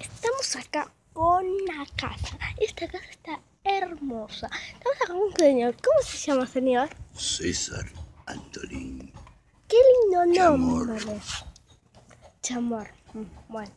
Estamos acá con una casa. Esta casa está hermosa. Estamos acá con un señor. ¿Cómo se llama, señor? César Antolín. Qué lindo nombre. Chamor. Mm, Bueno.